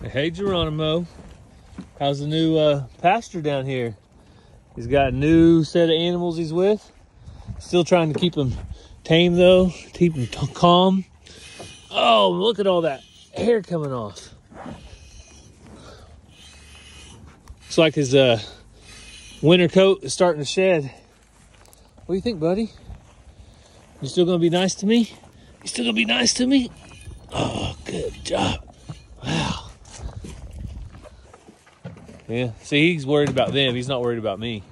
Hey Geronimo, how's the new uh, pasture down here? He's got a new set of animals he's with. Still trying to keep them tame though, keep them calm. Oh, look at all that hair coming off. Looks like his uh, winter coat is starting to shed. What do you think, buddy? You still gonna be nice to me? You still gonna be nice to me? Oh, good job. Yeah. See, he's worried about them. He's not worried about me.